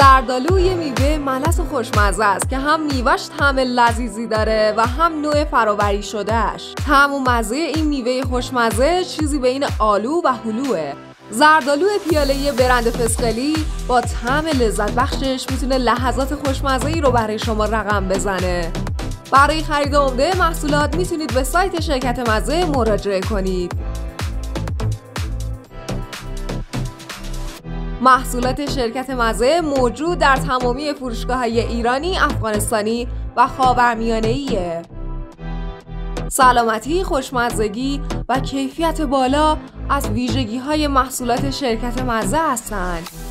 زردالو یه میوه ملس خوشمزه است که هم میوهش طعم لذیذی داره و هم نوع فراوری شدهش طعم و مزه این میوه خوشمزه چیزی بین آلو و هلوه. زردالو پیاله برند فسقلی با طعم لذت بخشش می‌تونه لحظات خوشمزه ای رو برای شما رقم بزنه. برای خرید عمده محصولات می‌تونید به سایت شرکت مزه مراجعه کنید. محصولات شرکت مزه موجود در تمامی فروشگاه های ایرانی، افغانستانی و خاورمیانه سلامتی، خوشمزگی و کیفیت بالا از ویژگی های محصولات شرکت مزه هستند.